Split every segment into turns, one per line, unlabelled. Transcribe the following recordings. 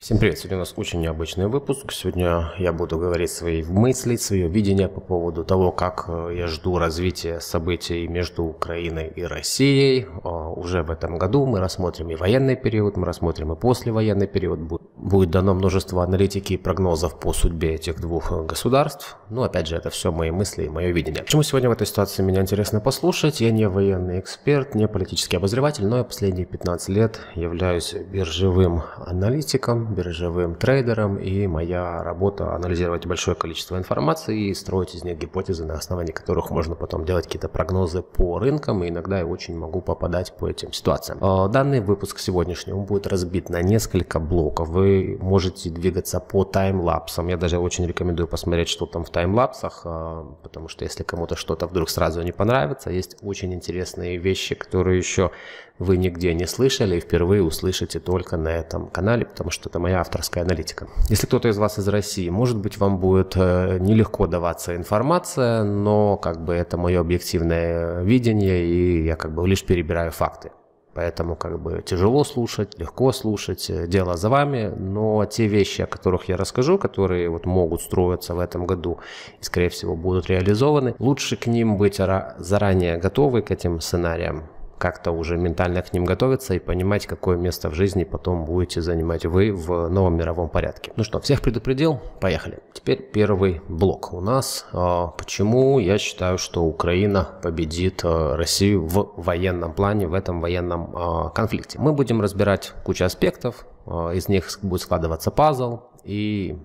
Всем привет! Сегодня у нас очень необычный выпуск. Сегодня я буду говорить свои мысли, свое видение по поводу того, как э, я жду развития событий между Украиной и Россией. А, уже в этом году мы рассмотрим и военный период, мы рассмотрим и послевоенный период. Будет дано множество аналитики и прогнозов по судьбе этих двух э, государств. Ну, опять же, это все мои мысли и мое видение. Почему сегодня в этой ситуации меня интересно послушать? Я не военный эксперт, не политический обозреватель, но я последние 15 лет являюсь биржевым аналитиком, биржевым трейдером, и моя работа анализировать большое количество информации и строить из них гипотезы, на основании которых можно потом делать какие-то прогнозы по рынкам, и иногда я очень могу попадать по этим ситуациям. А, данный выпуск сегодняшний он будет разбит на несколько блоков. Вы можете двигаться по таймлапсам. Я даже очень рекомендую посмотреть, что там в таймлапсах, а, потому что если кому-то что-то вдруг сразу не понравится, есть очень интересные вещи, которые еще вы нигде не слышали и впервые услышите только на этом канале, потому что это моя авторская аналитика. Если кто-то из вас из России, может быть, вам будет э, нелегко даваться информация, но как бы это мое объективное видение, и я как бы лишь перебираю факты. Поэтому как бы тяжело слушать, легко слушать, э, дело за вами, но те вещи, о которых я расскажу, которые вот могут строиться в этом году и скорее всего будут реализованы, лучше к ним быть заранее готовы к этим сценариям, как-то уже ментально к ним готовиться и понимать, какое место в жизни потом будете занимать вы в новом мировом порядке. Ну что, всех предупредил? Поехали. Теперь первый блок у нас. А, почему я считаю, что Украина победит а, Россию в военном плане, в этом военном а, конфликте? Мы будем разбирать кучу аспектов, из них будет складываться пазл и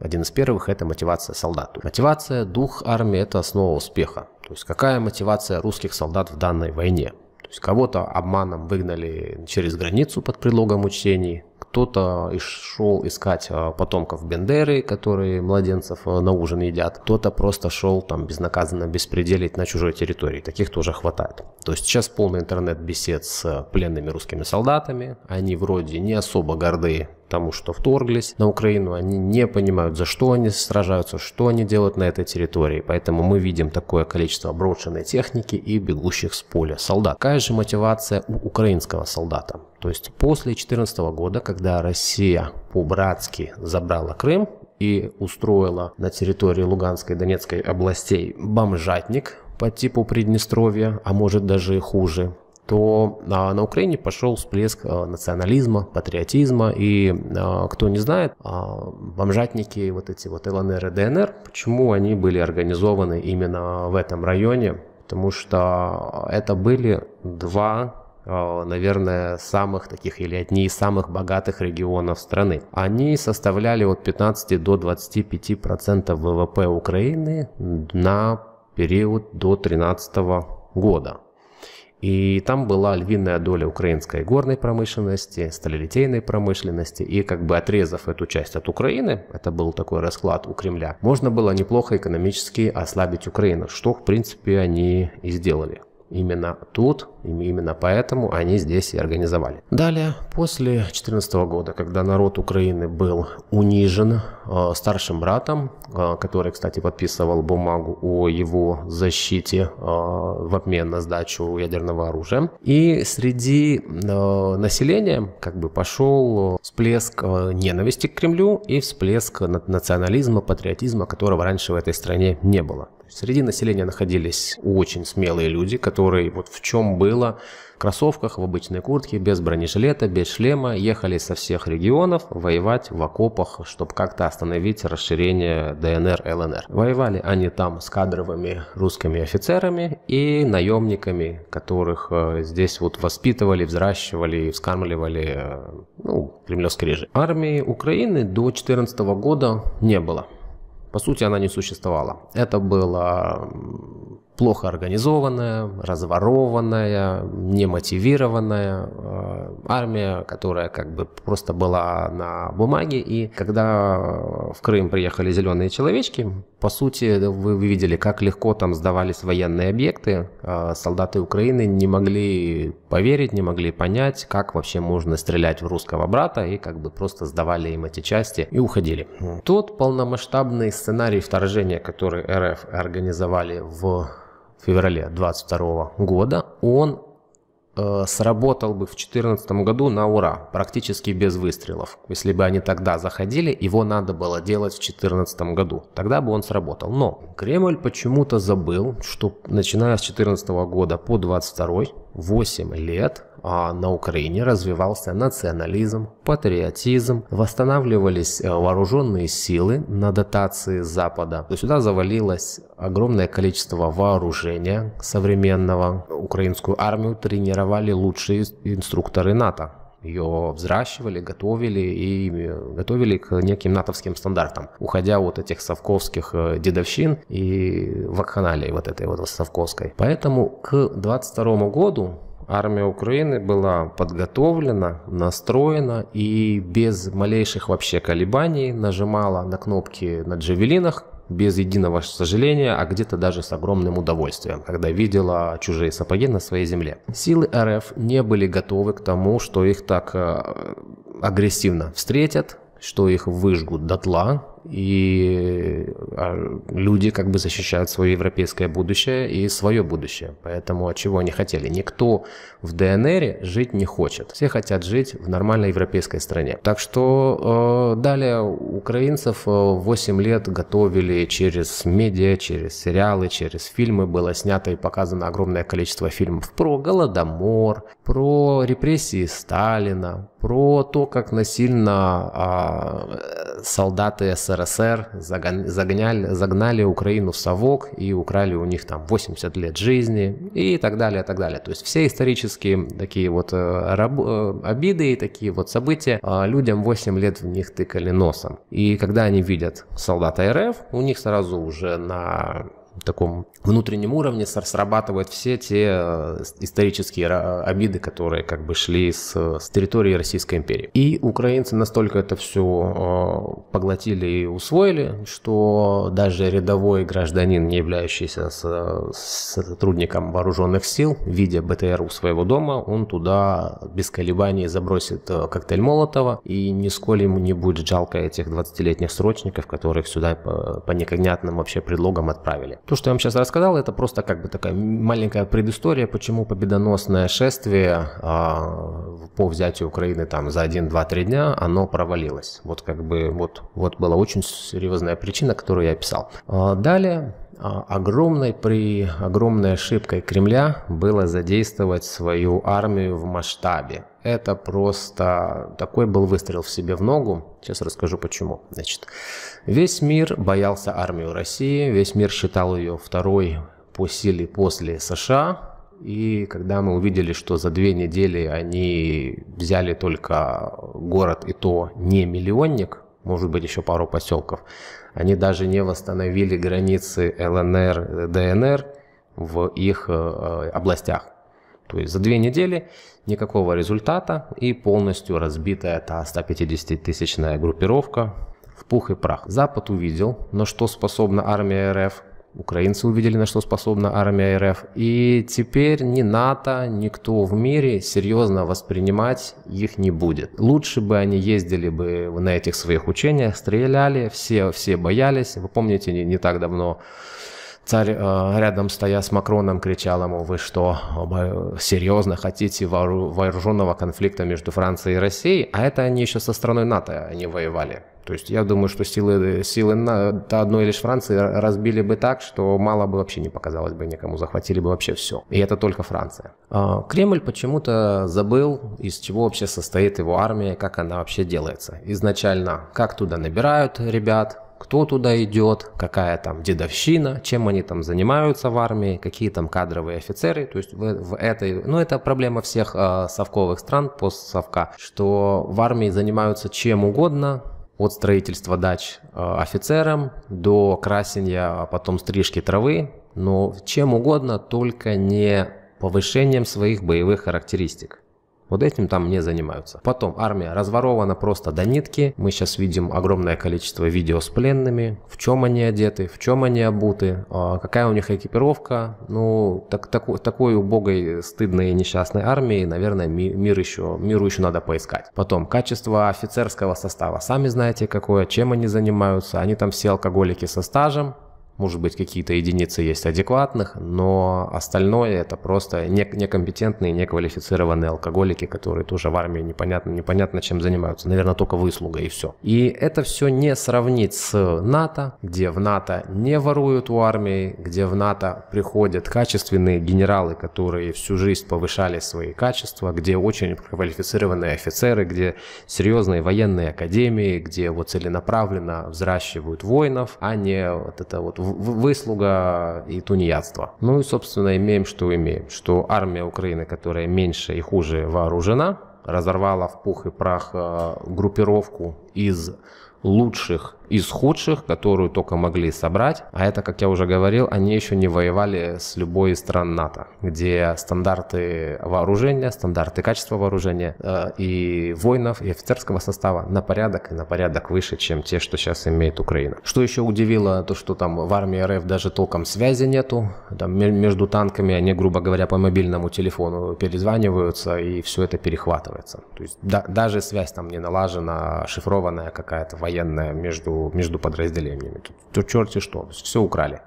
один из первых – это мотивация солдат. Мотивация, дух армии – это основа успеха. То есть какая мотивация русских солдат в данной войне? То есть кого-то обманом выгнали через границу под предлогом учений, кто-то шел искать а, потомков Бендеры, которые младенцев а, на ужин едят, кто-то просто шел там безнаказанно беспределить на чужой территории. Таких тоже хватает. То есть сейчас полный интернет бесед с пленными русскими солдатами. Они вроде не особо горды тому, что вторглись на Украину, они не понимают, за что они сражаются, что они делают на этой территории. Поэтому мы видим такое количество брошенной техники и бегущих с поля солдат. Какая же мотивация у украинского солдата? То есть после 2014 года, когда Россия по-братски забрала Крым, и устроила на территории Луганской и Донецкой областей бомжатник по типу Приднестровья, а может даже и хуже, то а, на Украине пошел всплеск а, национализма, патриотизма. И а, кто не знает, а, бомжатники, вот эти вот ЛНР и ДНР, почему они были организованы именно в этом районе? Потому что это были два а, наверное, самых таких или одни из самых богатых регионов страны. Они составляли от 15 до 25 процентов ВВП Украины на период до 2013 года. И там была львиная доля украинской горной промышленности, сталелитейной промышленности. И как бы отрезав эту часть от Украины, это был такой расклад у Кремля, можно было неплохо экономически ослабить Украину, что в принципе они и сделали. Именно тут, именно поэтому они здесь и организовали. Далее, после 2014 года, когда народ Украины был унижен э, старшим братом, э, который, кстати, подписывал бумагу о его защите э, в обмен на сдачу ядерного оружия, и среди э, населения как бы пошел всплеск э, ненависти к Кремлю и всплеск национализма, патриотизма, которого раньше в этой стране не было. Среди населения находились очень смелые люди, которые вот в чем было, в кроссовках, в обычной куртке, без бронежилета, без шлема, ехали со всех регионов воевать в окопах, чтобы как-то остановить расширение ДНР, ЛНР. Воевали они там с кадровыми русскими офицерами и наемниками, которых э, здесь вот воспитывали, взращивали и вскармливали, э, ну, кремлевский режим. Армии Украины до 2014 года не было. По сути, она не существовала. Это было плохо организованная, разворованная, немотивированная э, армия, которая как бы просто была на бумаге. И когда в Крым приехали зеленые человечки, по сути, вы видели, как легко там сдавались военные объекты. Э, солдаты Украины не могли поверить, не могли понять, как вообще можно стрелять в русского брата, и как бы просто сдавали им эти части и уходили. Тот полномасштабный сценарий вторжения, который РФ организовали в феврале 22 года, он э, сработал бы в 2014 году на ура, практически без выстрелов. Если бы они тогда заходили, его надо было делать в 2014 году. Тогда бы он сработал. Но Кремль почему-то забыл, что начиная с 2014 года по 22 8 лет а на Украине развивался национализм, патриотизм, восстанавливались э, вооруженные силы на дотации Запада. Сюда завалилось огромное количество вооружения современного. Украинскую армию тренировали лучшие инструкторы НАТО ее взращивали, готовили и э, готовили к неким натовским стандартам, уходя от этих совковских э, дедовщин и вакханалии вот этой вот совковской. Поэтому к 22 году армия Украины была подготовлена, настроена и без малейших вообще колебаний нажимала на кнопки на джавелинах, без единого сожаления, а где-то даже с огромным удовольствием, когда видела чужие сапоги на своей земле. Силы РФ не были готовы к тому, что их так э, агрессивно встретят, что их выжгут дотла, и а, люди как бы защищают свое европейское будущее и свое будущее. Поэтому от чего они хотели? Никто в ДНР жить не хочет. Все хотят жить в нормальной европейской стране. Так что э, далее украинцев 8 э, лет готовили через медиа, через сериалы, через фильмы. Было снято и показано огромное количество фильмов про Голодомор, про репрессии Сталина, про то, как насильно э, солдаты СССР СССР загоняли, загнали Украину в совок и украли у них там 80 лет жизни и так далее, так далее. То есть все исторические такие вот э, раб, э, обиды и такие вот события а людям 8 лет в них тыкали носом. И когда они видят солдата РФ, у них сразу уже на таком внутреннем уровне срабатывают все те э, исторические обиды, которые как бы шли с, с территории Российской империи. И украинцы настолько это все э, поглотили и усвоили, что даже рядовой гражданин, не являющийся с, с сотрудником вооруженных сил, видя БТР у своего дома, он туда без колебаний забросит э, коктейль Молотова, и нисколько ему не будет жалко этих 20-летних срочников, которых сюда по, по непонятным вообще предлогам отправили. То, что я вам сейчас рассказал, это просто как бы такая маленькая предыстория, почему победоносное шествие а, по взятию Украины там за 1, 2, 3 дня, оно провалилось. Вот как бы вот, вот была очень серьезная причина, которую я описал. А, далее огромной при огромной ошибкой Кремля было задействовать свою армию в масштабе. Это просто такой был выстрел в себе в ногу. Сейчас расскажу почему. Значит, весь мир боялся армию России, весь мир считал ее второй по силе после США. И когда мы увидели, что за две недели они взяли только город и то не миллионник, может быть еще пару поселков, они даже не восстановили границы ЛНР, ДНР в их э, областях. То есть за две недели никакого результата и полностью разбитая та 150-тысячная группировка в пух и прах. Запад увидел, на что способна армия РФ, Украинцы увидели, на что способна армия РФ. И теперь ни НАТО, никто в мире серьезно воспринимать их не будет. Лучше бы они ездили бы на этих своих учениях, стреляли, все, все боялись. Вы помните, не, не так давно Царь э, рядом стоя с Макроном кричал ему, вы что, серьезно хотите вооруженного конфликта между Францией и Россией? А это они еще со страной НАТО они воевали. То есть я думаю, что силы, силы одной лишь Франции разбили бы так, что мало бы вообще не показалось бы никому, захватили бы вообще все. И это только Франция. А, Кремль почему-то забыл, из чего вообще состоит его армия, как она вообще делается. Изначально, как туда набирают ребят, кто туда идет, какая там дедовщина, чем они там занимаются в армии, какие там кадровые офицеры. То есть в, в этой, ну это проблема всех э, совковых стран, постсовка, что в армии занимаются чем угодно, от строительства дач э, офицерам до красения, а потом стрижки травы, но чем угодно, только не повышением своих боевых характеристик. Вот этим там не занимаются. Потом армия разворована просто до нитки. Мы сейчас видим огромное количество видео с пленными. В чем они одеты, в чем они обуты, а какая у них экипировка. Ну, так, так, такой убогой, стыдной и несчастной армии, наверное, ми, мир еще, миру еще надо поискать. Потом качество офицерского состава. Сами знаете какое, чем они занимаются. Они там все алкоголики со стажем, может быть, какие-то единицы есть адекватных, но остальное это просто некомпетентные, неквалифицированные алкоголики, которые тоже в армии непонятно, непонятно чем занимаются. Наверное, только выслуга и все. И это все не сравнить с НАТО, где в НАТО не воруют у армии, где в НАТО приходят качественные генералы, которые всю жизнь повышали свои качества, где очень квалифицированные офицеры, где серьезные военные академии, где вот целенаправленно взращивают воинов, а не вот это вот выслуга и тунеядство. Ну и, собственно, имеем, что имеем. Что армия Украины, которая меньше и хуже вооружена, разорвала в пух и прах э, группировку из лучших из худших, которую только могли собрать. А это, как я уже говорил, они еще не воевали с любой из стран НАТО, где стандарты вооружения, стандарты качества вооружения э, и воинов, и офицерского состава на порядок и на порядок выше, чем те, что сейчас имеет Украина. Что еще удивило, то что там в армии РФ даже толком связи нету, там между танками они, грубо говоря, по мобильному телефону перезваниваются и все это перехватывается. То есть да, даже связь там не налажена, шифрованная какая-то военная между между, подразделениями. Тут, черти что, все украли.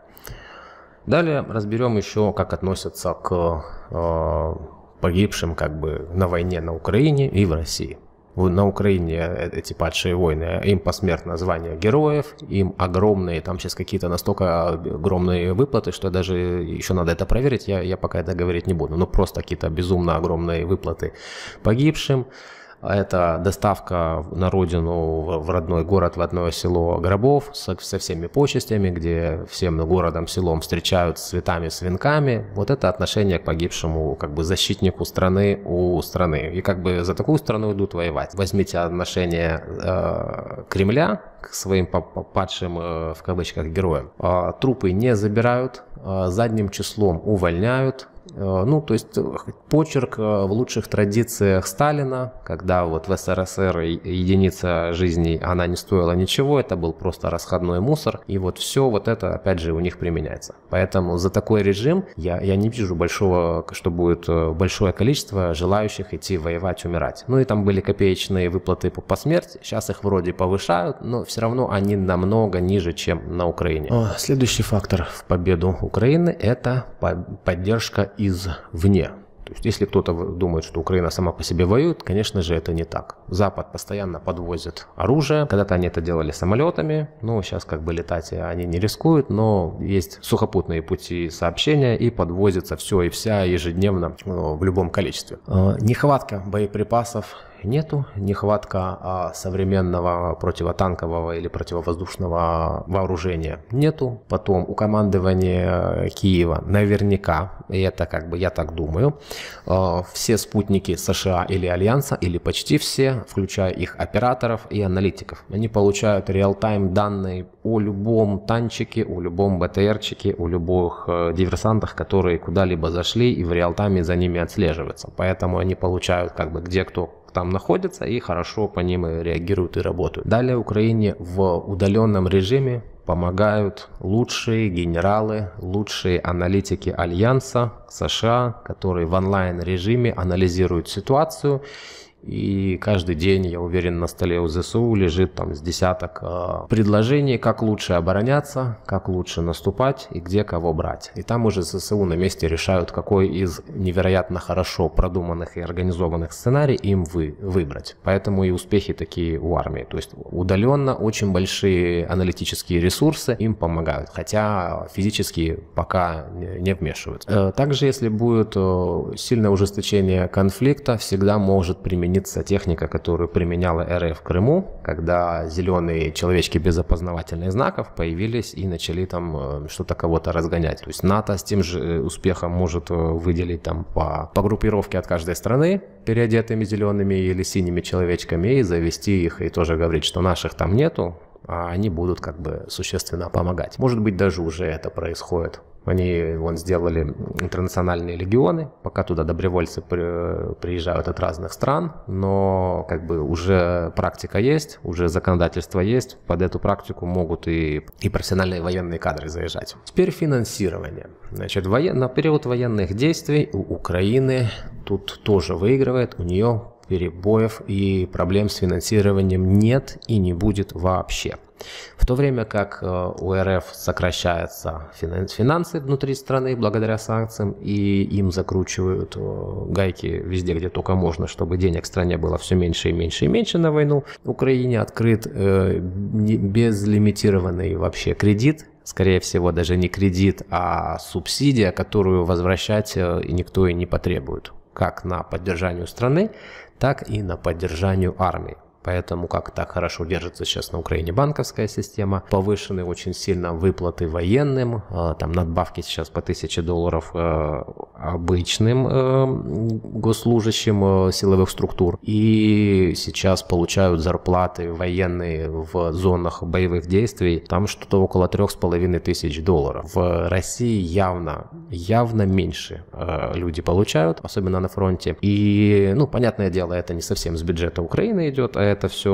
Далее разберем еще, как относятся к э, погибшим как бы на войне на Украине и в России. На Украине э, эти падшие войны, им посмертно звание героев, им огромные, там сейчас какие-то настолько огромные выплаты, что даже еще надо это проверить, я, я пока это говорить не буду, но просто какие-то безумно огромные выплаты погибшим. Это доставка на родину, в родной город, в родное село гробов со, со всеми почестями, где всем городом, селом встречают с цветами, с венками. Вот это отношение к погибшему как бы защитнику страны у страны. И как бы за такую страну идут воевать. Возьмите отношение э, Кремля к своим падшим э, в кавычках героям. Э, трупы не забирают, э, задним числом увольняют, ну, то есть э, почерк э, в лучших традициях Сталина, когда вот в СССР единица жизни, она не стоила ничего, это был просто расходной мусор, и вот все вот это, опять же, у них применяется. Поэтому за такой режим я, я не вижу большого, что будет большое количество желающих идти воевать, умирать. Ну и там были копеечные выплаты по, по смерти, сейчас их вроде повышают, но все равно они намного ниже, чем на Украине. Следующий фактор в победу Украины – это поддержка извне. То есть, если кто-то думает, что Украина сама по себе воюет, конечно же, это не так. Запад постоянно подвозит оружие. Когда-то они это делали самолетами, ну, сейчас как бы летать они не рискуют, но есть сухопутные пути сообщения и подвозится все и вся ежедневно ну, в любом количестве. Э, нехватка боеприпасов нету, нехватка а, современного противотанкового или противовоздушного вооружения нету. Потом у командования Киева наверняка, и это как бы я так думаю, а, все спутники США или Альянса, или почти все, включая их операторов и аналитиков, они получают реал-тайм данные о любом танчике, о любом БТРчике, о любых э, диверсантах, которые куда-либо зашли и в реал-тайме за ними отслеживаются. Поэтому они получают как бы где кто там находятся и хорошо по ним реагируют и работают. Далее Украине в удаленном режиме помогают лучшие генералы, лучшие аналитики Альянса США, которые в онлайн режиме анализируют ситуацию и каждый день, я уверен, на столе у ЗСУ лежит там с десяток э, предложений, как лучше обороняться, как лучше наступать и где кого брать. И там уже ЗСУ на месте решают, какой из невероятно хорошо продуманных и организованных сценарий им вы, выбрать. Поэтому и успехи такие у армии. То есть удаленно очень большие аналитические ресурсы им помогают, хотя физически пока не вмешиваются. Э, также, если будет э, сильное ужесточение конфликта, всегда может применить применится техника, которую применяла РФ в Крыму, когда зеленые человечки без опознавательных знаков появились и начали там э, что-то кого-то разгонять. То есть НАТО с тем же э, успехом может э, выделить там по, по группировке от каждой страны переодетыми зелеными или синими человечками и завести их и тоже говорить, что наших там нету, а они будут как бы существенно помогать. Может быть, даже уже это происходит. Они вон сделали интернациональные легионы, пока туда добровольцы при, приезжают от разных стран, но как бы уже практика есть, уже законодательство есть, под эту практику могут и, и профессиональные военные кадры заезжать. Теперь финансирование. Значит, воен, на период военных действий у Украины тут тоже выигрывает, у нее перебоев и проблем с финансированием нет и не будет вообще. В то время как э, у РФ сокращаются финансы внутри страны благодаря санкциям, и им закручивают э, гайки везде, где только можно, чтобы денег в стране было все меньше и меньше и меньше на войну, в Украине открыт э, безлимитированный вообще кредит, скорее всего, даже не кредит, а субсидия, которую возвращать никто и не потребует, как на поддержанию страны, так и на поддержанию армии. Поэтому как так хорошо держится сейчас на Украине банковская система. Повышены очень сильно выплаты военным. А, там надбавки сейчас по 1000 долларов э, обычным э, госслужащим э, силовых структур. И сейчас получают зарплаты военные в зонах боевых действий. Там что-то около трех с половиной тысяч долларов. В России явно, явно меньше люди получают, особенно на фронте. И, ну, понятное дело, это не совсем с бюджета Украины идет, а это все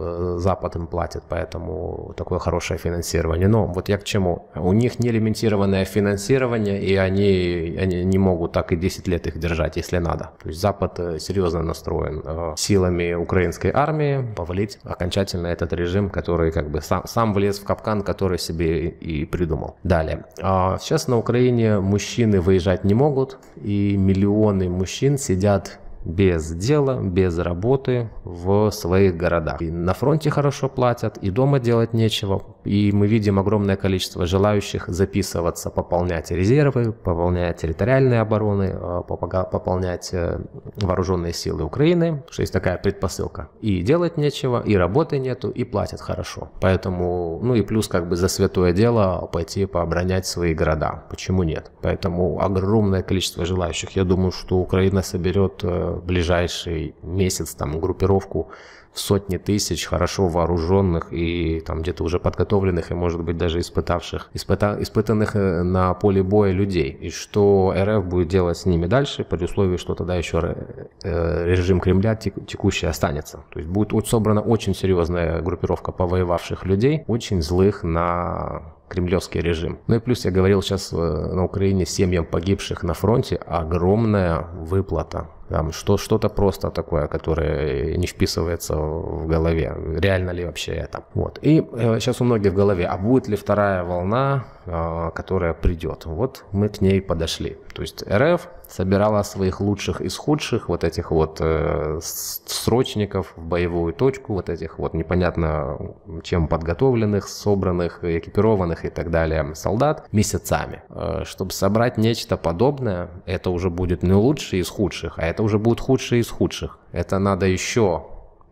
э, Запад им платит, поэтому такое хорошее финансирование. Но вот я к чему? У них нелимитированное финансирование, и они, они не могут так и 10 лет их держать, если надо. То есть Запад э, серьезно настроен э, силами украинской армии повалить окончательно этот режим, который как бы сам, сам влез в капкан, который себе и придумал. Далее. А сейчас на Украине мужчины выезжать не могут, и миллионы мужчин сидят без дела, без работы в своих городах. И на фронте хорошо платят, и дома делать нечего. И мы видим огромное количество желающих записываться, пополнять резервы, пополнять территориальные обороны, э, пополнять э, вооруженные силы Украины, что есть такая предпосылка. И делать нечего, и работы нету, и платят хорошо. Поэтому, ну и плюс как бы за святое дело пойти пооборонять свои города. Почему нет? Поэтому огромное количество желающих. Я думаю, что Украина соберет э, ближайший месяц там группировку в сотни тысяч хорошо вооруженных и там где-то уже подготовленных и может быть даже испытавших, испыта, испытанных э, на поле боя людей. И что РФ будет делать с ними дальше, при условии, что тогда еще э, режим Кремля текущий останется. То есть будет собрана очень серьезная группировка повоевавших людей, очень злых на кремлевский режим. Ну и плюс я говорил сейчас э, на Украине семьям погибших на фронте огромная выплата. Там что, что-то просто такое, которое не вписывается в голове. Реально ли вообще это? Вот. И э, сейчас у многих в голове, а будет ли вторая волна, э, которая придет? Вот мы к ней подошли. То есть РФ собирала своих лучших из худших, вот этих вот э, срочников в боевую точку, вот этих вот непонятно чем подготовленных, собранных, экипированных и так далее солдат месяцами. Э, чтобы собрать нечто подобное, это уже будет не лучший из худших, а это уже будет худший из худших. Это надо еще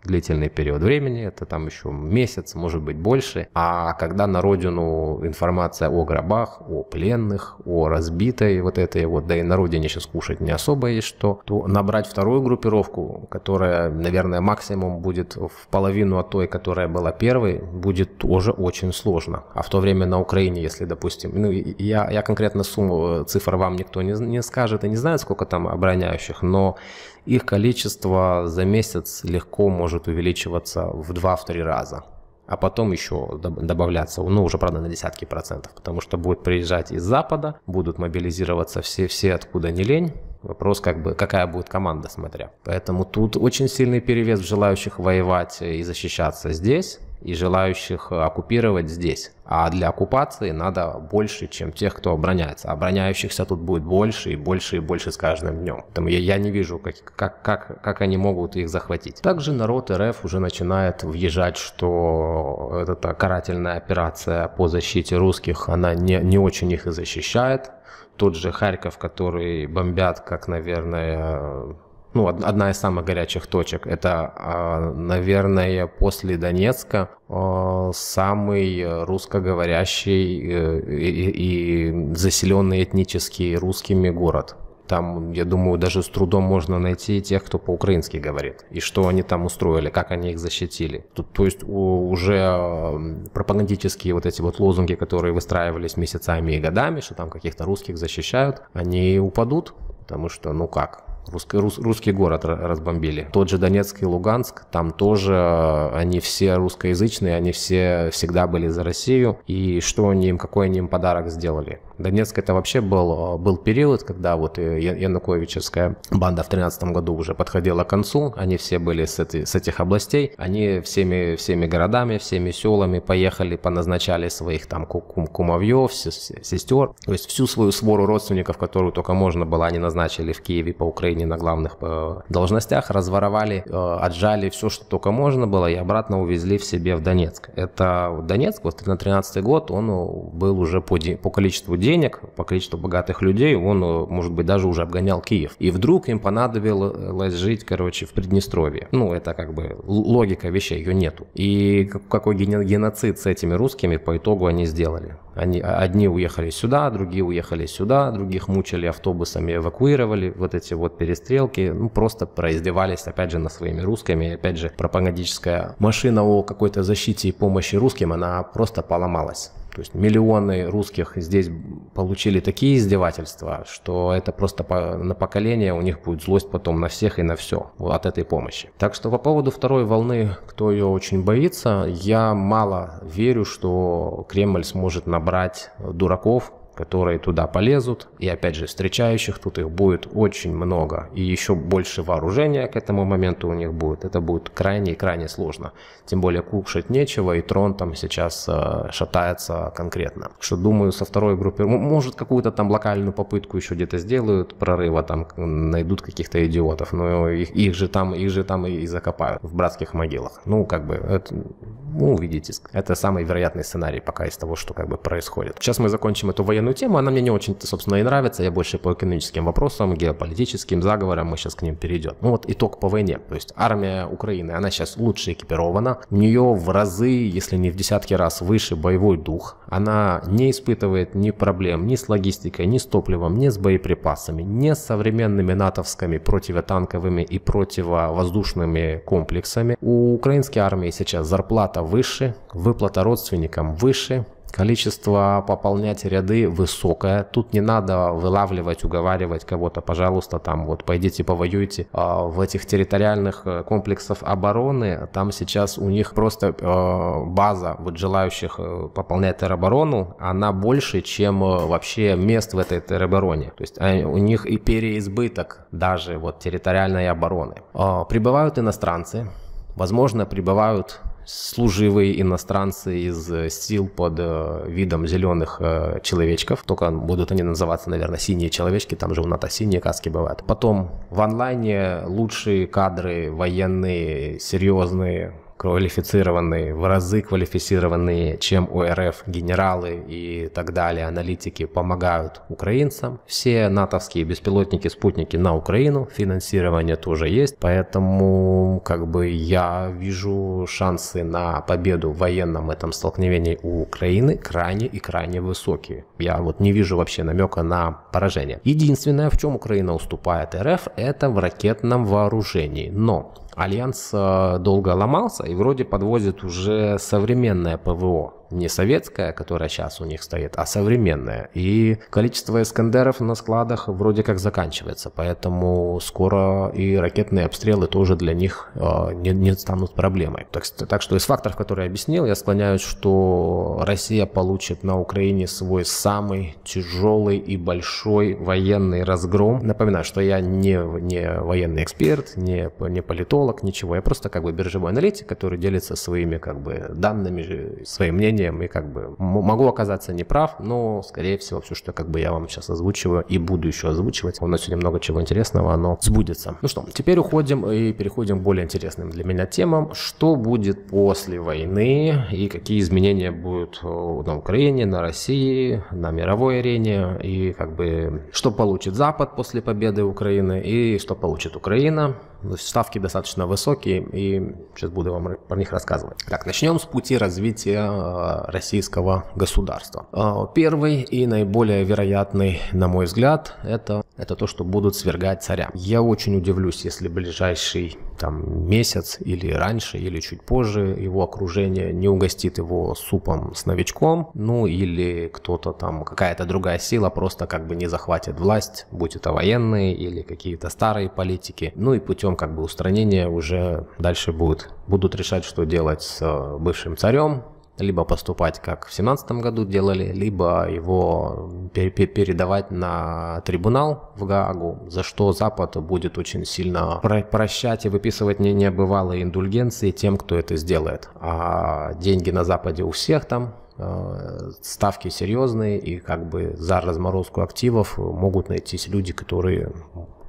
длительный период времени, это там еще месяц, может быть больше. А когда на родину информация о гробах, о пленных, о разбитой вот этой вот, да и на родине сейчас кушать не особо есть что, то набрать вторую группировку, которая, наверное, максимум будет в половину от той, которая была первой, будет тоже очень сложно. А в то время на Украине, если, допустим, ну, я, я конкретно сумму цифр вам никто не, не скажет и не знает, сколько там обороняющих, но их количество за месяц легко может увеличиваться в 2-3 раза. А потом еще добавляться, ну уже, правда, на десятки процентов, потому что будет приезжать из Запада, будут мобилизироваться все, все откуда не лень, Вопрос, как бы, какая будет команда, смотря. Поэтому тут очень сильный перевес желающих воевать и защищаться здесь, и желающих оккупировать здесь. А для оккупации надо больше, чем тех, кто обороняется. Обороняющихся тут будет больше и больше и больше с каждым днем. Поэтому я, я не вижу, как, как, как, как они могут их захватить. Также народ РФ уже начинает въезжать, что эта карательная операция по защите русских, она не, не очень их и защищает. Тот же Харьков, который бомбят, как, наверное, ну, одна из самых горячих точек. Это, а, наверное, после Донецка а, самый русскоговорящий э, и, заселенный этнически русскими город. Там, я думаю, даже с трудом можно найти тех, кто по-украински говорит. И что они там устроили, как они их защитили. Тут, то есть уже пропагандические вот эти вот лозунги, которые выстраивались месяцами и годами, что там каких-то русских защищают, они упадут. Потому что, ну как, Русский, рус, русский город разбомбили. Тот же Донецк и Луганск, там тоже э, они все русскоязычные, они все всегда были за Россию. И что они им, какой они им подарок сделали? Донецк это вообще был, э, был период, когда вот Януковичевская банда в 13 году уже подходила к концу, они все были с, эти, с этих областей, они всеми, всеми городами, всеми селами поехали, поназначали своих там кум, кумовьев, сестер, то есть всю свою свору родственников, которую только можно было, они назначили в Киеве по Украине Украине на главных э, должностях, разворовали, э, отжали все, что только можно было, и обратно увезли в себе в Донецк. Это Донецк, вот на 13 год, он э, был уже по, по количеству денег, по количеству богатых людей, он, может быть, даже уже обгонял Киев. И вдруг им понадобилось жить, короче, в Приднестровье. Ну, это как бы логика вещей, ее нету. И какой геноцид с этими русскими по итогу они сделали. Они, одни уехали сюда, другие уехали сюда, других мучили автобусами, эвакуировали, вот эти вот перестрелки, ну, просто произдевались, опять же, на своими русскими, опять же, пропагандическая машина о какой-то защите и помощи русским, она просто поломалась. То есть миллионы русских здесь получили такие издевательства, что это просто по, на поколение у них будет злость потом на всех и на все от этой помощи. Так что по поводу второй волны, кто ее очень боится, я мало верю, что Кремль сможет набрать дураков, которые туда полезут. И опять же, встречающих тут их будет очень много. И еще больше вооружения к этому моменту у них будет. Это будет крайне и крайне сложно. Тем более кушать нечего, и трон там сейчас э, шатается конкретно. Что думаю, со второй группы, может какую-то там локальную попытку еще где-то сделают прорыва, там найдут каких-то идиотов, но их, их же там, их же там и закопают в братских могилах. Ну, как бы, это, ну, увидите, это самый вероятный сценарий пока из того, что как бы происходит. Сейчас мы закончим эту военную тему, она мне не очень, собственно, и нравится, я больше по экономическим вопросам, геополитическим заговорам, мы сейчас к ним перейдем. Ну вот итог по войне, то есть армия Украины, она сейчас лучше экипирована, у нее в разы, если не в десятки раз выше боевой дух, она не испытывает ни проблем ни с логистикой, ни с топливом, ни с боеприпасами, ни с современными натовскими противотанковыми и противовоздушными комплексами. У украинской армии сейчас зарплата выше, выплата родственникам выше, Количество пополнять ряды высокое. Тут не надо вылавливать, уговаривать кого-то, пожалуйста, там вот пойдите повоюйте. А в этих территориальных э, комплексах обороны, там сейчас у них просто э, база вот желающих э, пополнять тероборону, она больше, чем вообще мест в этой теробороне. То есть у них и переизбыток даже вот территориальной обороны. А, прибывают иностранцы, возможно, прибывают служивые иностранцы из э, сил под э, видом зеленых э, человечков. Только будут они называться, наверное, синие человечки. Там же у НАТО синие каски бывают. Потом в онлайне лучшие кадры военные, серьезные, квалифицированные, в разы квалифицированные, чем у РФ генералы и так далее, аналитики помогают украинцам. Все натовские беспилотники, спутники на Украину, финансирование тоже есть, поэтому как бы я вижу шансы на победу в военном этом столкновении у Украины крайне и крайне высокие. Я вот не вижу вообще намека на поражение. Единственное, в чем Украина уступает РФ, это в ракетном вооружении. Но Альянс э, долго ломался и вроде подвозит уже современное ПВО не советская, которая сейчас у них стоит, а современная. И количество Искандеров на складах вроде как заканчивается, поэтому скоро и ракетные обстрелы тоже для них э, не, не станут проблемой. Так, так что из факторов, которые я объяснил, я склоняюсь, что Россия получит на Украине свой самый тяжелый и большой военный разгром. Напоминаю, что я не, не военный эксперт, не, не политолог, ничего. Я просто как бы биржевой аналитик, который делится своими как бы данными, своим мнением мнением и как бы могу оказаться неправ, но скорее всего все, что как бы я вам сейчас озвучиваю и буду еще озвучивать, у нас сегодня много чего интересного, оно сбудется. Ну что, теперь уходим и переходим к более интересным для меня темам. Что будет после войны и какие изменения будут э, на Украине, на России, на мировой арене и как бы что получит Запад после победы Украины и что получит Украина Ну, ставки достаточно высокие, и сейчас буду вам про них рассказывать. Так, начнем с пути развития э, российского государства. Э, первый и наиболее вероятный, на мой взгляд, это, это то, что будут свергать царя. Я очень удивлюсь, если ближайший там, месяц или раньше, или чуть позже его окружение не угостит его супом с новичком, ну или кто-то там, какая-то другая сила просто как бы не захватит власть, будь это военные или какие-то старые политики, ну и путем как бы устранения уже дальше будет, будут решать, что делать с э, бывшим царем, либо поступать, как в семнадцатом году делали, либо его передавать на трибунал в Гаагу, за что Запад будет очень сильно прощать и выписывать не небывалые индульгенции тем, кто это сделает. А деньги на Западе у всех там, э, ставки серьезные, и как бы за разморозку активов могут найтись люди, которые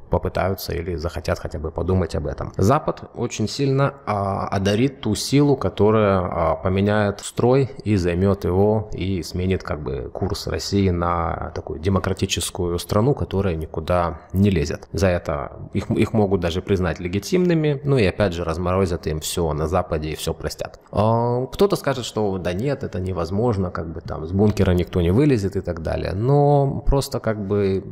попытаются или захотят хотя бы подумать об этом. Запад очень сильно а, одарит ту силу, которая а, поменяет строй и займет его и сменит как бы курс России на такую демократическую страну, которая никуда не лезет. За это их, их могут даже признать легитимными, ну и опять же разморозят им все на Западе и все простят. А, кто-то скажет, что да нет, это невозможно, как бы там с бункера никто не вылезет и так далее, но просто как бы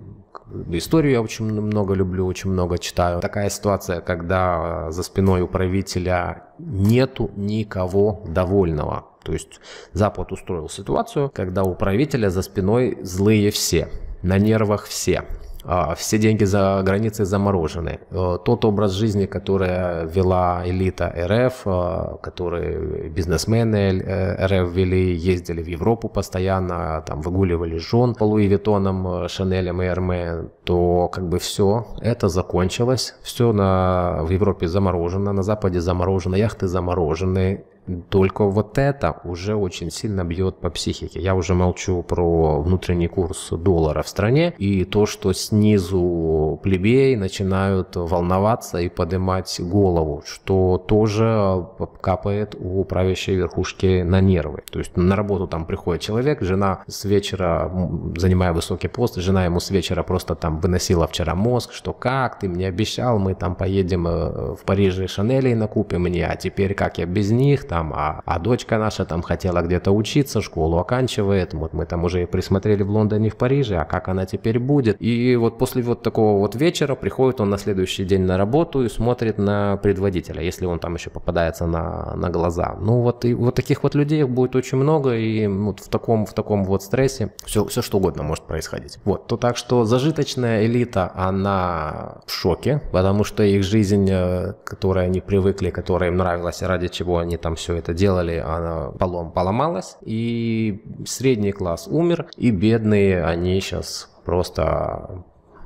Историю я очень много люблю, очень много читаю. Такая ситуация, когда за спиной у правителя нету никого довольного. То есть Запад устроил ситуацию, когда у правителя за спиной злые все, на нервах все. А, все деньги за границей заморожены. Э, тот образ жизни, который вела элита РФ, э, который бизнесмены э, РФ вели, ездили в Европу постоянно, там выгуливали жен по Луи Виттонам, Шанелем и Эрме, то как бы все это закончилось. Все на, в Европе заморожено, на Западе заморожено, яхты заморожены, только вот это уже очень сильно бьет по психике. Я уже молчу про внутренний курс доллара в стране и то, что снизу плебеи начинают волноваться и поднимать голову, что тоже капает у правящей верхушки на нервы. То есть на работу там приходит человек, жена с вечера, занимая высокий пост, жена ему с вечера просто там выносила вчера мозг, что как ты мне обещал, мы там поедем э, в Париже Шанели накупим мне, а теперь как я без них, там, а, а дочка наша там хотела где-то учиться, школу оканчивает, вот мы там уже и присмотрели в Лондоне в Париже, а как она теперь будет. И вот после вот такого вот вечера приходит он на следующий день на работу и смотрит на предводителя, если он там еще попадается на, на глаза. Ну вот и вот таких вот людей будет очень много, и вот в таком, в таком вот стрессе все, все что угодно может происходить. Вот, то так что зажиточная элита, она в шоке, потому что их жизнь, э, которой они привыкли, которая им нравилась, ради чего они там все это делали, она полом поломалась, и средний класс умер, и бедные, они сейчас просто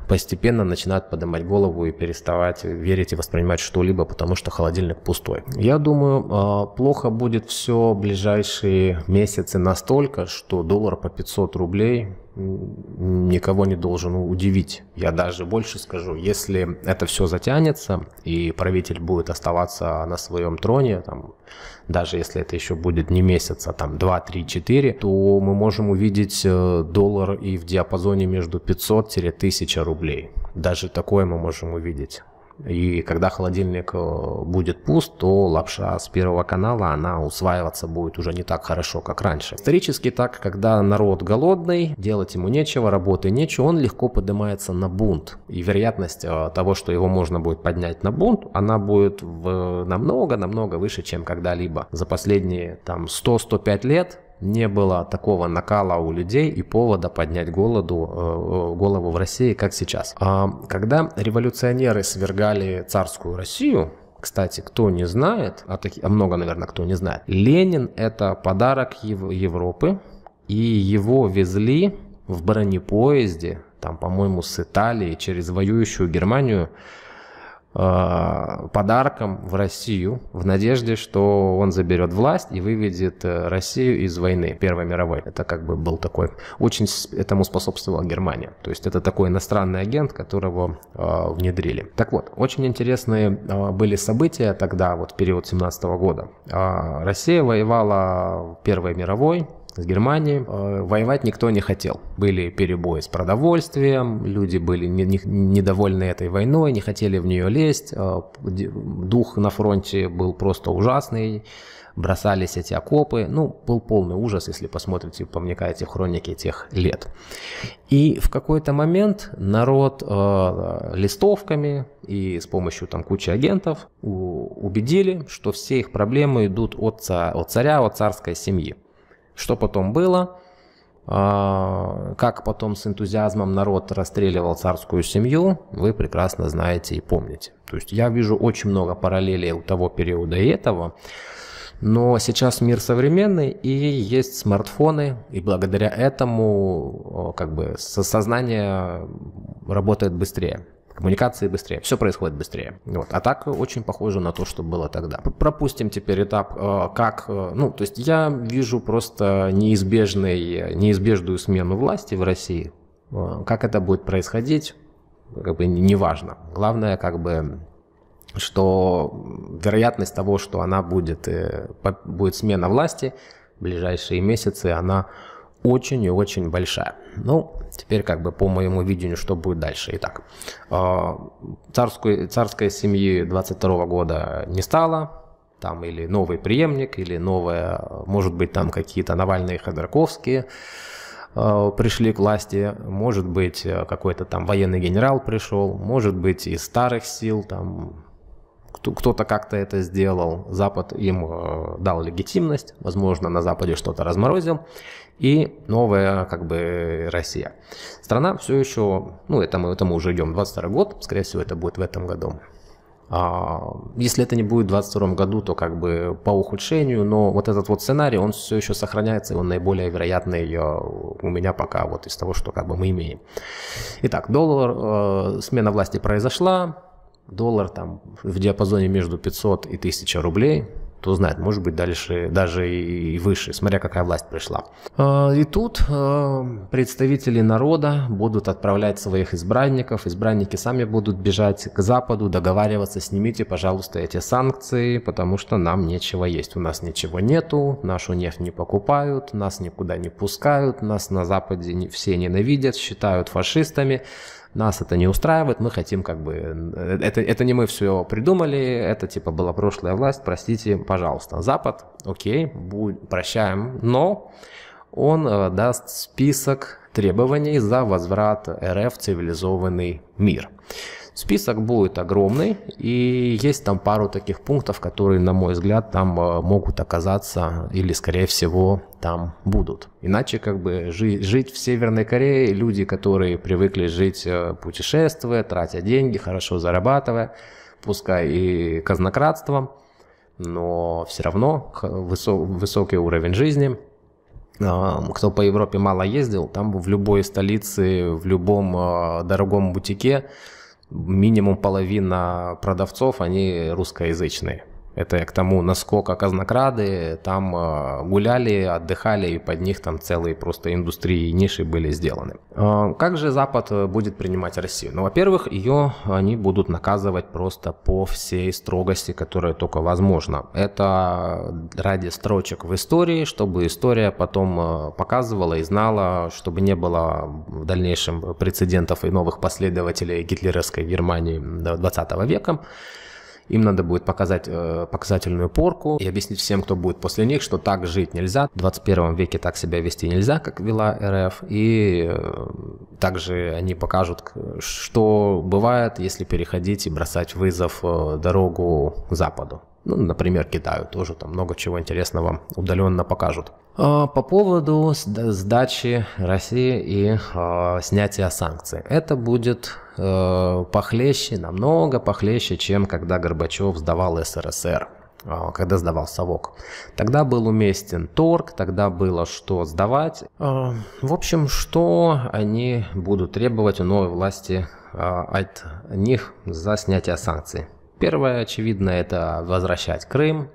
постепенно начинают поднимать голову и переставать верить и воспринимать что-либо, потому что холодильник пустой. Я думаю, а, плохо будет все ближайшие месяцы настолько, что доллар по 500 рублей никого не должен удивить. Я даже больше скажу, если это все затянется и правитель будет оставаться на своем троне, там, даже если это еще будет не месяц, а там 2, 3, 4, то мы можем увидеть э, доллар и в диапазоне между 500-1000 рублей. Даже такое мы можем увидеть. И когда холодильник э, будет пуст, то лапша с первого канала, она усваиваться будет уже не так хорошо, как раньше. Исторически так, когда народ голодный, делать ему нечего, работы нечего, он легко поднимается на бунт. И вероятность э, того, что его можно будет поднять на бунт, она будет намного-намного выше, чем когда-либо. За последние там 100-105 лет не было такого накала у людей и повода поднять голоду, э, голову в России, как сейчас. А когда революционеры свергали царскую Россию, кстати, кто не знает, а, а много, наверное, кто не знает, Ленин это подарок Ев- Европы, и его везли в бронепоезде, там, по-моему, с Италии через воюющую Германию Э, подарком в Россию в надежде, что он заберет власть и выведет э, Россию из войны Первой мировой. Это как бы был такой, очень этому способствовала Германия. То есть это такой иностранный агент, которого э, внедрили. Так вот, очень интересные э, были события тогда, вот период 17 года. Э, Россия воевала в Первой мировой, с Германией. Э, воевать никто не хотел. Были перебои с продовольствием, люди были не, не, недовольны этой войной, не хотели в нее лезть. Э, дух на фронте был просто ужасный бросались эти окопы. Ну, был полный ужас, если посмотрите, помникаете в хроники тех лет. И в какой-то момент народ э, листовками и с помощью там кучи агентов у, убедили, что все их проблемы идут от, от царя, от царской семьи. Что потом было? Э, как потом с энтузиазмом народ расстреливал царскую семью, вы прекрасно знаете и помните. То есть я вижу очень много параллелей у того периода и этого. Но сейчас мир современный и есть смартфоны, и благодаря этому как бы сознание работает быстрее коммуникации быстрее, все происходит быстрее. Вот. А так очень похоже на то, что было тогда. Пропустим теперь этап, э, как, э, ну, то есть я вижу просто неизбежный, неизбежную смену власти в России. Э, как это будет происходить, как бы неважно. Главное, как бы что вероятность того, что она будет, э, будет смена власти в ближайшие месяцы, она очень и очень большая. Ну, теперь как бы по моему видению, что будет дальше. Итак, э, царской, царской семьи 22 года не стало, там или новый преемник, или новая, может быть, там какие-то Навальные Ходорковские э, пришли к власти, может быть, какой-то там военный генерал пришел, может быть, из старых сил, там кто-то как-то это сделал, Запад им э, дал легитимность, возможно, на Западе что-то разморозил, и новая как бы Россия. Страна все еще, ну это мы, это мы уже идем, 22 год, скорее всего это будет в этом году. А, если это не будет в 2022 году, то как бы по ухудшению, но вот этот вот сценарий, он все еще сохраняется, и он наиболее вероятный э, у меня пока вот из того, что как бы мы имеем. Итак, доллар, э, смена власти произошла, доллар там в диапазоне между 500 и 1000 рублей, кто знает, может быть дальше даже и выше, смотря какая власть пришла. А, и тут а, представители народа будут отправлять своих избранников, избранники сами будут бежать к Западу, договариваться, снимите, пожалуйста, эти санкции, потому что нам нечего есть, у нас ничего нету, нашу нефть не покупают, нас никуда не пускают, нас на Западе все ненавидят, считают фашистами, нас это не устраивает, мы хотим как бы, э, это, это не мы все придумали, это типа была прошлая власть, простите, пожалуйста. Запад, окей, будь, прощаем, но он э, даст список требований за возврат РФ в цивилизованный мир. Список будет огромный, и есть там пару таких пунктов, которые, на мой взгляд, там э, могут оказаться или, скорее всего, там будут. Иначе как бы жить, в Северной Корее люди, которые привыкли жить, э, путешествуя, тратя деньги, хорошо зарабатывая, пускай и казнократством, но все равно высок, высокий уровень жизни – кто по Европе мало ездил, там в любой столице, в любом э, дорогом бутике минимум половина продавцов, они русскоязычные. Это я к тому, насколько казнокрады там э, гуляли, отдыхали, и под них там целые просто индустрии и ниши были сделаны. Э, как же Запад э, будет принимать Россию? Ну, во-первых, ее они будут наказывать просто по всей строгости, которая только возможно. Это ради строчек в истории, чтобы история потом показывала и знала, чтобы не было в дальнейшем прецедентов и новых последователей гитлеровской Германии 20 века. Им надо будет показать э, показательную порку и объяснить всем, кто будет после них, что так жить нельзя. В 21 веке так себя вести нельзя, как вела РФ. И э, также они покажут, что бывает, если переходить и бросать вызов э, дорогу Западу. Ну, например, Китаю тоже там много чего интересного удаленно покажут. А, по поводу сдачи России и э, снятия санкций. Это будет э, похлеще, намного похлеще, чем когда Горбачев сдавал СРСР когда сдавал совок. Тогда был уместен торг, тогда было что сдавать. В общем, что они будут требовать у новой власти от них за снятие санкций? Первое, очевидно, это возвращать Крым,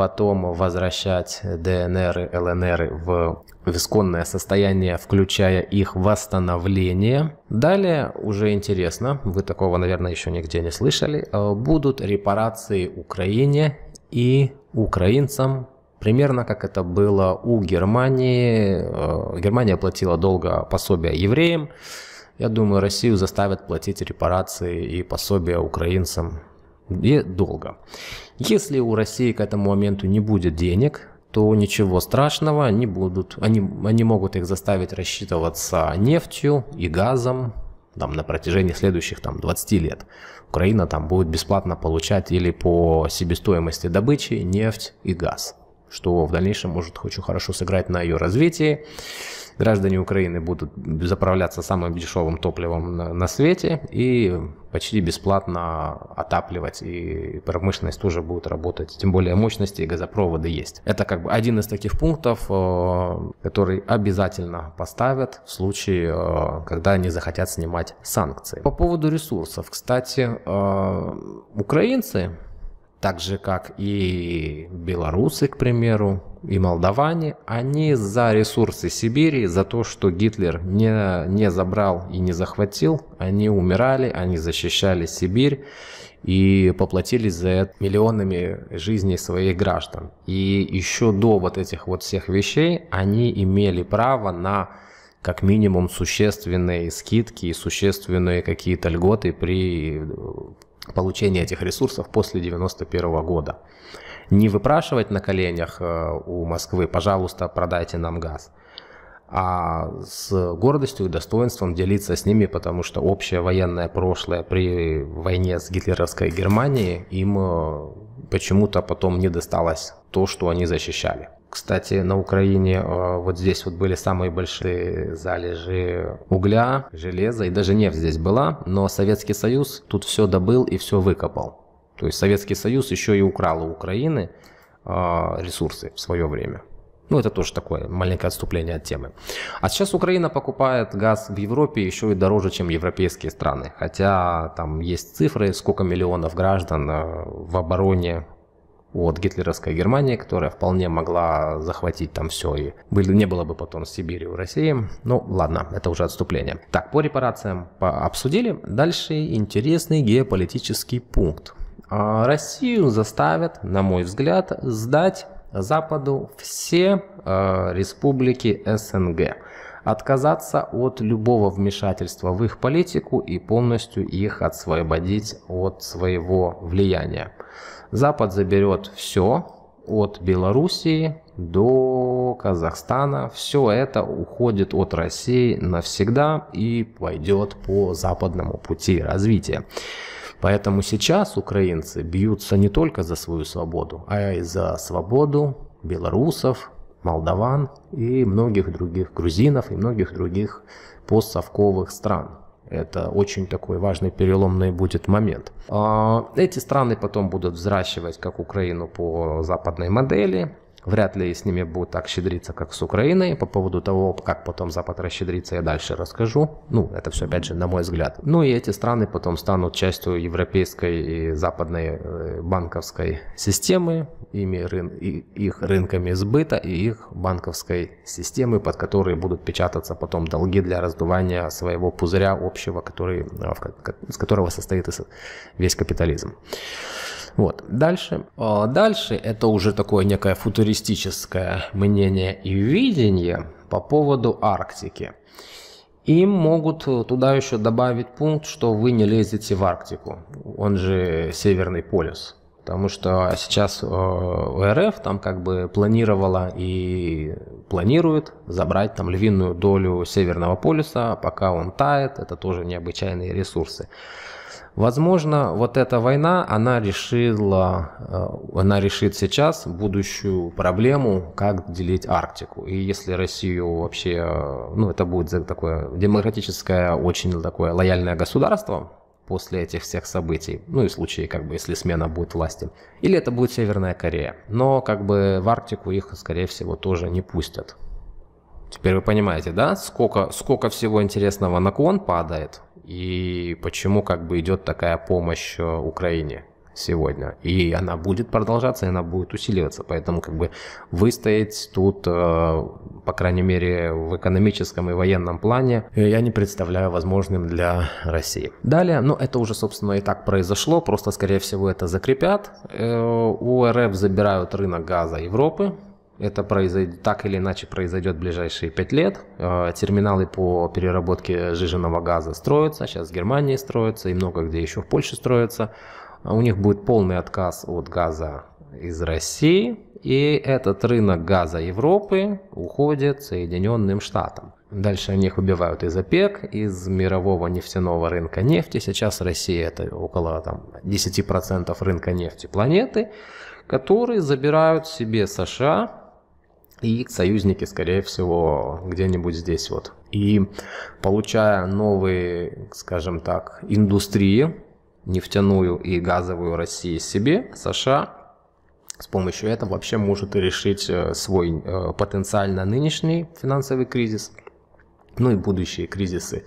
потом возвращать ДНР и ЛНР в исконное состояние, включая их восстановление. Далее, уже интересно, вы такого, наверное, еще нигде не слышали, э, будут репарации Украине и украинцам Примерно как это было у Германии. Э, Германия платила долго пособия евреям. Я думаю, Россию заставят платить репарации и пособия украинцам и долго. Если у России к этому моменту не будет денег, то ничего страшного, они будут, они, они могут их заставить рассчитываться нефтью и газом там, на протяжении следующих там, 20 лет. Украина там будет бесплатно получать или по себестоимости добычи нефть и газ, что в дальнейшем может очень хорошо сыграть на ее развитии граждане Украины будут заправляться самым дешевым топливом на, на свете и почти бесплатно отапливать, и промышленность тоже будет работать, тем более мощности и газопроводы есть. Это как бы один из таких пунктов, э, который обязательно поставят в случае, э, когда они захотят снимать санкции. По поводу ресурсов, кстати, э, украинцы так же как и белорусы, к примеру, и молдаване, они за ресурсы Сибири, за то, что Гитлер не, не забрал и не захватил, они умирали, они защищали Сибирь и поплатились за это миллионами жизней своих граждан. И еще до вот этих вот всех вещей они имели право на как минимум существенные скидки и существенные какие-то льготы при получения этих ресурсов после 1991 года. Не выпрашивать на коленях э, у Москвы, пожалуйста, продайте нам газ, а с гордостью и достоинством делиться с ними, потому что общее военное прошлое при войне с гитлеровской Германией им э, почему-то потом не досталось то, что они защищали. Кстати, на Украине э, вот здесь вот были самые большие залежи угля, железа, и даже нефть здесь была, но Советский Союз тут все добыл и все выкопал. То есть Советский Союз еще и украл у Украины э, ресурсы в свое время. Ну, это тоже такое маленькое отступление от темы. А сейчас Украина покупает газ в Европе еще и дороже, чем европейские страны. Хотя там есть цифры, сколько миллионов граждан э, в обороне от гитлеровской Германии, которая вполне могла захватить там все и были, не было бы потом Сибири у России. Ну ладно, это уже отступление. Так, по репарациям обсудили. Дальше интересный геополитический пункт. А, Россию заставят, на мой взгляд, сдать Западу все э, республики СНГ отказаться от любого вмешательства в их политику и полностью их освободить от своего влияния. Запад заберет все от Белоруссии до Казахстана. Все это уходит от России навсегда и пойдет по западному пути развития. Поэтому сейчас украинцы бьются не только за свою свободу, а и за свободу белорусов, молдаван и многих других грузинов и многих других постсовковых стран. Это очень такой важный переломный будет момент. А, эти страны потом будут взращивать как Украину по западной модели, Вряд ли с ними будут так щедриться, как с Украиной. По поводу того, как потом Запад расщедрится, я дальше расскажу. Ну, это все, опять же, на мой взгляд. Ну и эти страны потом станут частью европейской и западной э, банковской системы, ими рын, и, их рынками сбыта и их банковской системы, под которые будут печататься потом долги для раздувания своего пузыря общего, который, из которого состоит весь капитализм. Вот. Дальше. А дальше это уже такое некое футуристическое мнение и видение по поводу Арктики. Им могут туда еще добавить пункт, что вы не лезете в Арктику, он же Северный полюс. Потому что сейчас э, РФ там как бы планировала и планирует забрать там львиную долю Северного полюса, пока он тает, это тоже необычайные ресурсы. Возможно, вот эта война, она решила, э, она решит сейчас будущую проблему, как делить Арктику. И если Россию вообще, э, ну это будет такое демократическое, очень такое лояльное государство, после этих всех событий, ну и в случае, как бы, если смена будет власти. Или это будет Северная Корея. Но, как бы, в Арктику их, скорее всего, тоже не пустят. Теперь вы понимаете, да, сколько, сколько всего интересного на кон падает, и почему как бы идет такая помощь э, Украине сегодня. И она будет продолжаться, и она будет усиливаться. Поэтому как бы выстоять тут, э, по крайней мере, в экономическом и военном плане, э, я не представляю возможным для России. Далее, ну это уже, собственно, и так произошло, просто, скорее всего, это закрепят. У РФ забирают рынок газа Европы, это произойдет, так или иначе произойдет в ближайшие пять лет. Э, терминалы по переработке сжиженного газа строятся, сейчас в Германии строятся и много где еще в Польше строятся. У них будет полный отказ от газа из России, и этот рынок газа Европы уходит Соединенным Штатам. Дальше они их выбивают из ОПЕК, из мирового нефтяного рынка нефти. Сейчас Россия это около там, 10% рынка нефти планеты, которые забирают себе США и союзники, скорее всего, где-нибудь здесь вот. И получая новые, скажем так, индустрии, нефтяную и газовую России себе, США с помощью этого вообще может решить э, свой э, потенциально нынешний финансовый кризис, ну и будущие кризисы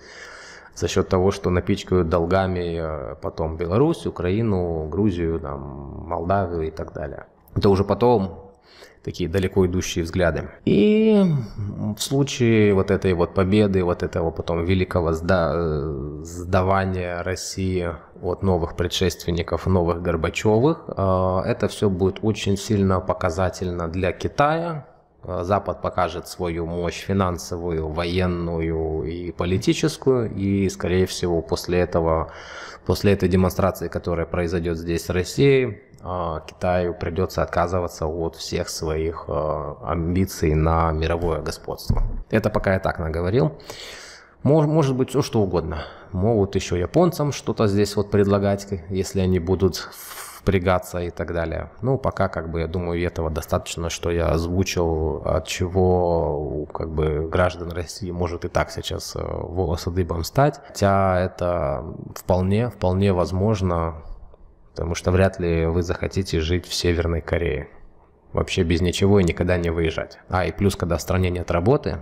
за счет того, что напичкают долгами э, потом Беларусь, Украину, Грузию, там, Молдавию и так далее. Это уже потом такие далеко идущие взгляды. И в случае вот этой вот победы, вот этого потом великого сда сдавания России от новых предшественников, новых Горбачевых, э, это все будет очень сильно показательно для Китая, Запад покажет свою мощь финансовую, военную и политическую, и, скорее всего, после этого, после этой демонстрации, которая произойдет здесь в России, Китаю придется отказываться от всех своих а, амбиций на мировое господство. Это пока я так наговорил. Может быть все что угодно. Могут еще японцам что-то здесь вот предлагать, если они будут впрягаться и так далее. Ну, пока, как бы, я думаю, этого достаточно, что я озвучил, от чего как бы граждан России может и так сейчас э, волосы дыбом стать. Хотя это вполне, вполне возможно Потому что вряд ли вы захотите жить в Северной Корее. Вообще без ничего и никогда не выезжать. А, и плюс, когда в стране нет работы,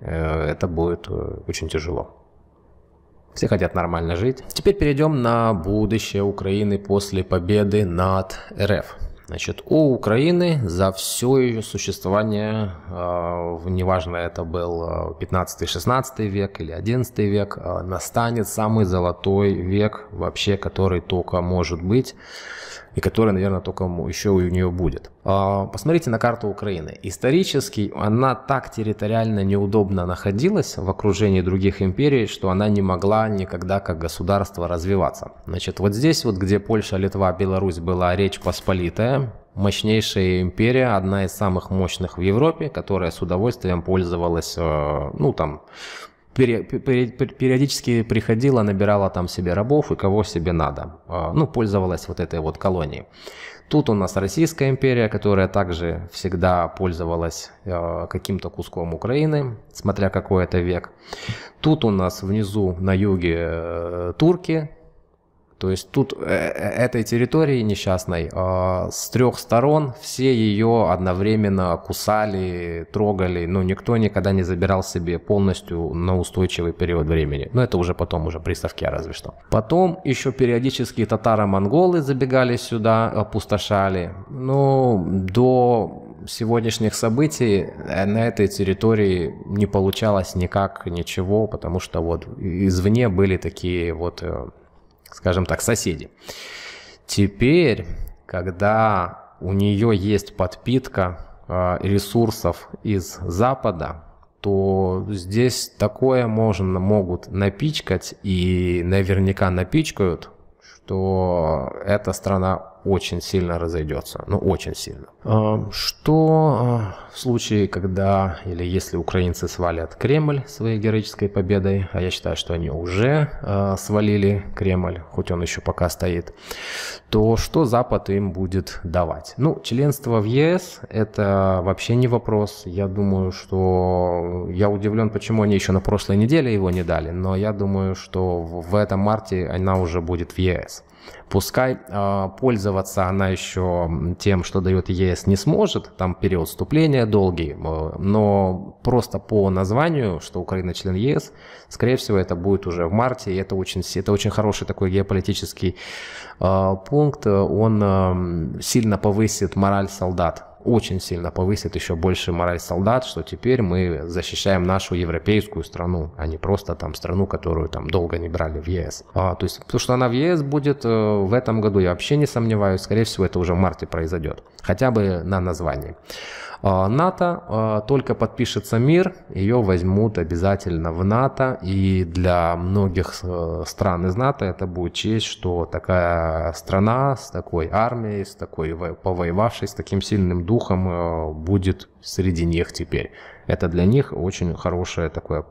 э, это будет э, очень тяжело. Все хотят нормально жить. Теперь перейдем на будущее Украины после победы над РФ. Значит, у Украины за все ее существование, э, неважно это был 15-16 э, век или 11 век, э, настанет самый золотой век вообще, который только может быть и которая, наверное, только еще у нее будет. А, посмотрите на карту Украины. Исторически она так территориально неудобно находилась в окружении других империй, что она не могла никогда как государство развиваться. Значит, вот здесь вот, где Польша, Литва, Беларусь была Речь Посполитая, мощнейшая империя, одна из самых мощных в Европе, которая с удовольствием пользовалась, э, ну там, периодически приходила, набирала там себе рабов и кого себе надо. А, ну, пользовалась вот этой вот колонией. Тут у нас Российская империя, которая также всегда пользовалась а, каким-то куском Украины, смотря какой это век. Тут у нас внизу на юге э, турки, то есть тут э, э, этой территории несчастной а, с трех сторон все ее одновременно кусали, трогали, но никто никогда не забирал себе полностью на устойчивый период времени. Но это уже потом, уже при совке разве что. Потом еще периодически татаро-монголы забегали сюда, опустошали. Но до сегодняшних событий э, на этой территории не получалось никак ничего, потому что вот извне были такие вот скажем так, соседи. Теперь, когда у нее есть подпитка э, ресурсов из Запада, то здесь такое можно, могут напичкать и наверняка напичкают, что эта страна очень сильно разойдется. Ну, очень сильно. А, что а, в случае, когда или если украинцы свалят Кремль своей героической победой, а я считаю, что они уже а, свалили Кремль, хоть он еще пока стоит, то что Запад им будет давать? Ну, членство в ЕС – это вообще не вопрос. Я думаю, что я удивлен, почему они еще на прошлой неделе его не дали, но я думаю, что в этом марте она уже будет в ЕС. Пускай э, пользоваться она еще тем, что дает ЕС, не сможет, там период вступления долгий, э, но просто по названию, что Украина член ЕС, скорее всего, это будет уже в марте, и это очень, это очень хороший такой геополитический э, пункт, он э, сильно повысит мораль солдат очень сильно повысит еще больше мораль солдат, что теперь мы защищаем нашу европейскую страну, а не просто там страну, которую там долго не брали в ЕС. А, то есть, то, что она в ЕС будет э, в этом году, я вообще не сомневаюсь, скорее всего, это уже в марте произойдет, хотя бы на названии. А, НАТО а, только подпишется мир, ее возьмут обязательно в НАТО. И для многих э, стран из НАТО это будет честь, что такая страна с такой армией, с такой повоевавшей, с таким сильным духом э, будет среди них теперь. Это для них очень хорошее такое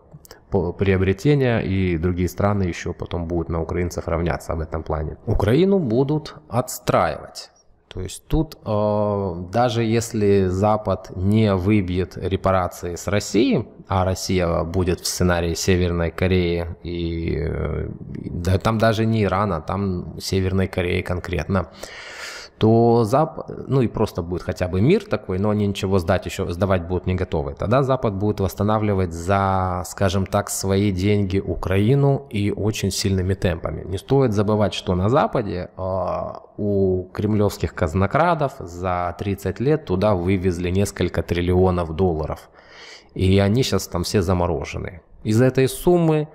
приобретение, и другие страны еще потом будут на украинцев равняться в этом плане. Украину будут отстраивать. То есть тут э, даже если Запад не выбьет репарации с России, а Россия будет в сценарии Северной Кореи и э, да, там даже не Ирана, там Северной Кореи конкретно, то Запад, ну и просто будет хотя бы мир такой, но они ничего сдать еще, сдавать будут не готовы. Тогда Запад будет восстанавливать за, скажем так, свои деньги Украину и очень сильными темпами. Не стоит забывать, что на Западе э, у кремлевских казнокрадов за 30 лет туда вывезли несколько триллионов долларов. И они сейчас там все заморожены. Из этой суммы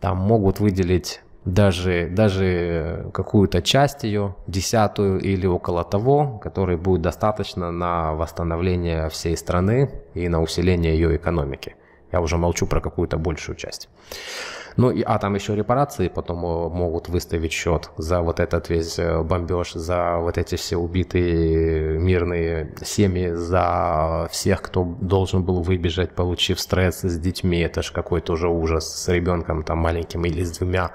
там могут выделить даже, даже какую-то часть ее, десятую или около того, которой будет достаточно на восстановление всей страны и на усиление ее экономики. Я уже молчу про какую-то большую часть. Ну, и, а там еще репарации потом э, могут выставить счет за вот этот весь э, бомбеж, за вот эти все убитые мирные семьи, за всех, кто должен был выбежать, получив стресс с детьми. Это же какой-то уже ужас с ребенком там маленьким или с двумя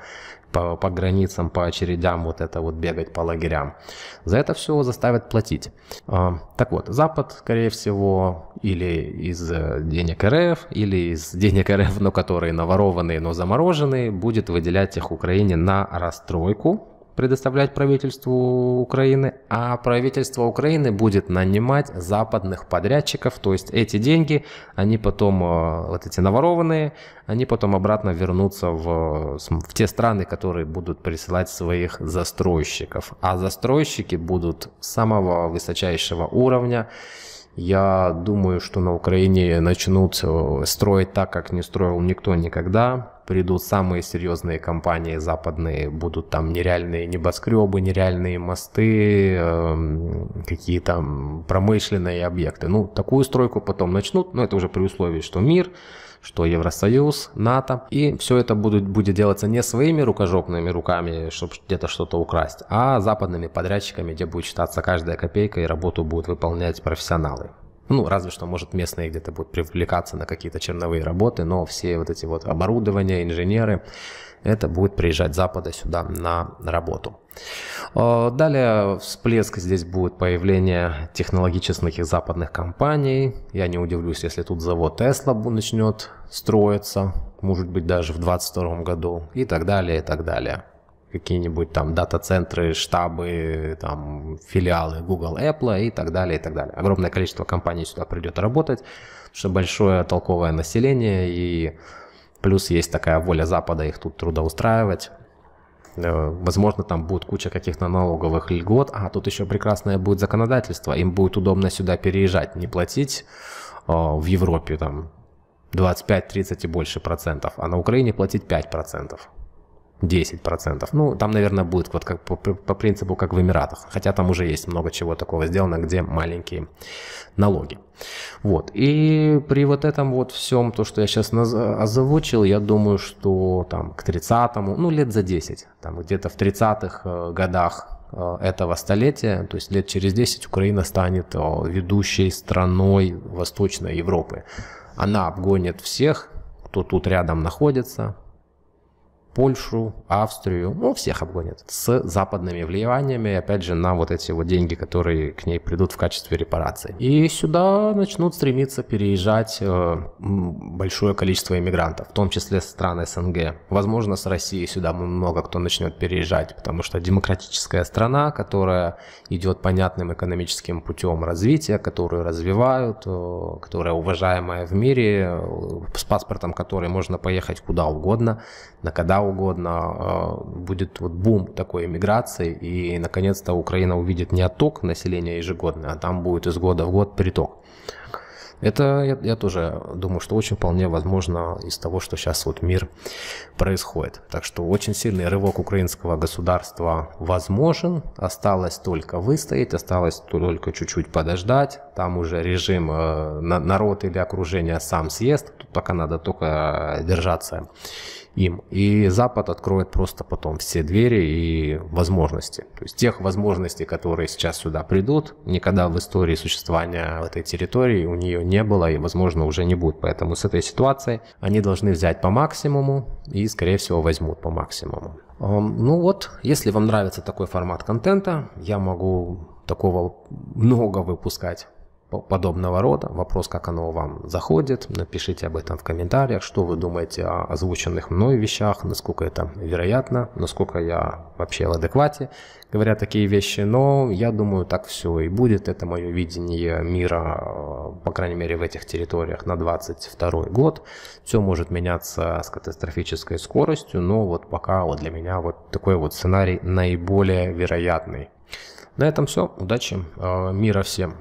по, по границам, по очередям вот это вот бегать по лагерям. За это все заставят платить. А, так вот, Запад, скорее всего, или из э, денег РФ, или из денег РФ, но которые наворованные, но замороженные, будет выделять их Украине на расстройку предоставлять правительству Украины, а правительство Украины будет нанимать западных подрядчиков, то есть эти деньги, они потом, э, вот эти наворованные, они потом обратно вернутся в, в те страны, которые будут присылать своих застройщиков. А застройщики будут самого высочайшего уровня, я думаю, что на Украине начнут э, строить так, как не строил никто никогда. Придут самые серьезные компании западные, будут там нереальные небоскребы, нереальные мосты, эм, какие-то промышленные объекты. Ну, такую стройку потом начнут, но это уже при условии, что мир, что Евросоюз, НАТО. И все это будет, будет делаться не своими рукожопными руками, чтобы где-то что-то украсть, а западными подрядчиками, где будет считаться каждая копейка и работу будут выполнять профессионалы. Ну, разве что, может, местные где-то будут привлекаться на какие-то черновые работы, но все вот эти вот оборудования, инженеры, это будет приезжать с Запада сюда на работу. А, далее всплеск здесь будет появление технологических западных компаний. Я не удивлюсь, если тут завод Tesla начнет строиться, может быть даже в 2022 году и так далее, и так далее. Какие-нибудь там дата-центры, штабы, там филиалы Google, Apple и так далее, и так далее. Огромное количество компаний сюда придет работать, потому что большое толковое население и Плюс есть такая воля Запада их тут трудоустраивать. Э, возможно, там будет куча каких-то налоговых льгот, а тут еще прекрасное будет законодательство. Им будет удобно сюда переезжать, не платить э, в Европе там 25, 30 и больше процентов, а на Украине платить 5 процентов. 10%. Ну, там, наверное, будет вот как по, по принципу, как в Эмиратах. Хотя там уже есть много чего такого сделано, где маленькие налоги. Вот. И при вот этом вот всем, то, что я сейчас озвучил, я думаю, что там к 30-му, ну, лет за 10, там где-то в 30-х э, годах э, этого столетия, то есть лет через 10 Украина станет э, ведущей страной Восточной Европы. Она обгонит всех, кто тут рядом находится, Польшу, Австрию, ну, всех обгонит, с западными влияниями, опять же, на вот эти вот деньги, которые к ней придут в качестве репараций. И сюда начнут стремиться переезжать э, большое количество иммигрантов, в том числе с стран СНГ. Возможно, с России сюда много кто начнет переезжать, потому что демократическая страна, которая идет понятным экономическим путем развития, которую развивают, э, которая уважаемая в мире, э, с паспортом которой можно поехать куда угодно, на когда угодно, будет вот бум такой иммиграции, и наконец-то Украина увидит не отток населения ежегодный, а там будет из года в год приток. Это я, я тоже думаю, что очень вполне возможно из того, что сейчас вот мир происходит. Так что очень сильный рывок украинского государства возможен. Осталось только выстоять, осталось только чуть-чуть подождать. Там уже режим э, народ или окружение сам съест. Пока надо только держаться им. И Запад откроет просто потом все двери и возможности. То есть тех возможностей, которые сейчас сюда придут, никогда в истории существования этой территории у нее не было и, возможно, уже не будет. Поэтому с этой ситуацией они должны взять по максимуму и, скорее всего, возьмут по максимуму. Ну вот, если вам нравится такой формат контента, я могу такого много выпускать подобного рода. Вопрос, как оно вам заходит. Напишите об этом в комментариях, что вы думаете о озвученных мной вещах, насколько это вероятно, насколько я вообще в адеквате, говоря такие вещи. Но я думаю, так все и будет. Это мое видение мира, по крайней мере, в этих территориях на 22 год. Все может меняться с катастрофической скоростью, но вот пока вот для меня вот такой вот сценарий наиболее вероятный. На этом все. Удачи, э, мира всем.